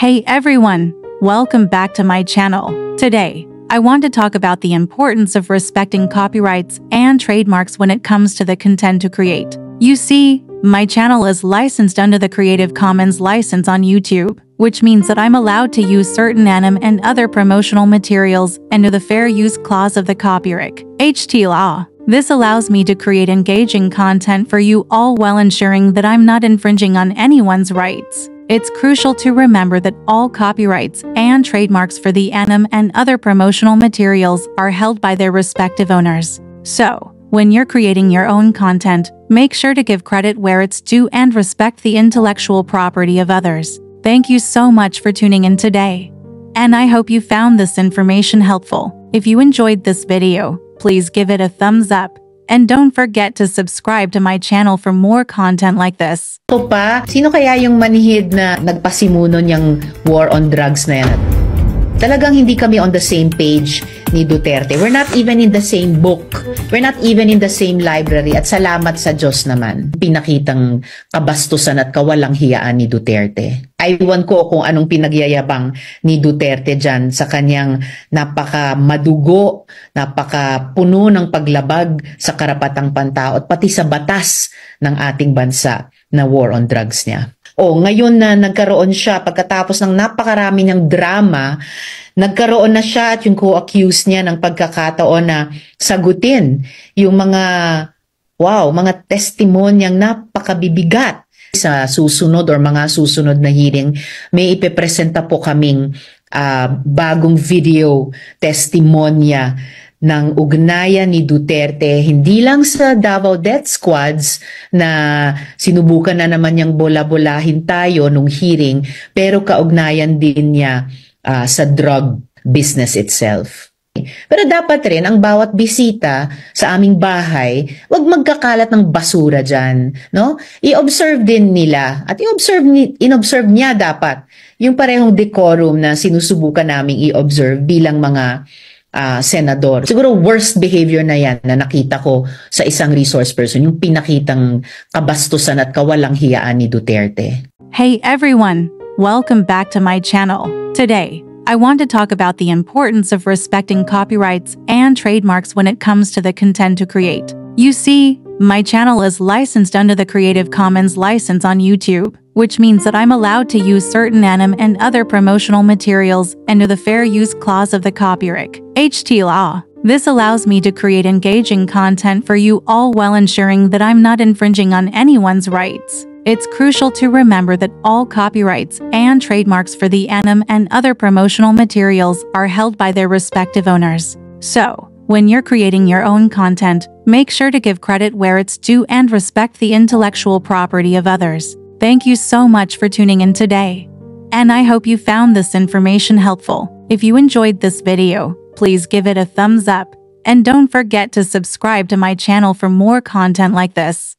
Hey everyone, welcome back to my channel. Today, I want to talk about the importance of respecting copyrights and trademarks when it comes to the content to create. You see, my channel is licensed under the Creative Commons license on YouTube, which means that I'm allowed to use certain anim and other promotional materials under the Fair Use Clause of the Copyright HT law. This allows me to create engaging content for you all while ensuring that I'm not infringing on anyone's rights. It's crucial to remember that all copyrights and trademarks for the anim and other promotional materials are held by their respective owners. So, when you're creating your own content, make sure to give credit where it's due and respect the intellectual property of others. Thank you so much for tuning in today. And I hope you found this information helpful. If you enjoyed this video, please give it a thumbs up and don't forget to subscribe to my channel for more content like this. Ito pa, sino kaya yung manihid na nagpasimuno niyang war on drugs na yan? Talagang hindi kami on the same page ni Duterte. We're not even in the same book. We're not even in the same library. At salamat sa Diyos naman, pinakitang kabastusan at kawalang hiyaan ni Duterte. Aywan ko kung anong pinagyayabang ni Duterte dyan sa kanyang napaka madugo, napaka puno ng paglabag sa karapatang pantao at pati sa batas ng ating bansa na war on drugs niya. O ngayon na nagkaroon siya pagkatapos ng napakarami niyang drama, nagkaroon na siya at yung co-accuse niya ng pagkakataon na sagutin yung mga wow, mga testimonyang napakabibigat sa susunod or mga susunod na hearing, may ipepresenta po kaming uh, bagong video testimonya ng ugnayan ni Duterte hindi lang sa Davao Death Squads na sinubukan na naman niyang bola-bolahin tayo nung hearing pero kaugnayan din niya uh, sa drug business itself. Pero dapat rin ang bawat bisita sa aming bahay, wag magkakalat ng basura diyan, no? I-observe din nila at i-observe in-observe niya dapat yung parehong decorum na sinusubukan naming i-observe bilang mga uh, senador. Siguro worst behavior na yan na nakita ko sa isang resource person, yung pinakitang kabastusan at kawalang hiyaan ni Duterte. Hey everyone! Welcome back to my channel. Today, I want to talk about the importance of respecting copyrights and trademarks when it comes to the content to create. You see, my channel is licensed under the Creative Commons license on YouTube, which means that I'm allowed to use certain anim and other promotional materials under the Fair Use Clause of the Copyright HT law. This allows me to create engaging content for you all while ensuring that I'm not infringing on anyone's rights. It's crucial to remember that all copyrights and trademarks for the anim and other promotional materials are held by their respective owners. So, when you're creating your own content, make sure to give credit where it's due and respect the intellectual property of others. Thank you so much for tuning in today. And I hope you found this information helpful. If you enjoyed this video, please give it a thumbs up and don't forget to subscribe to my channel for more content like this.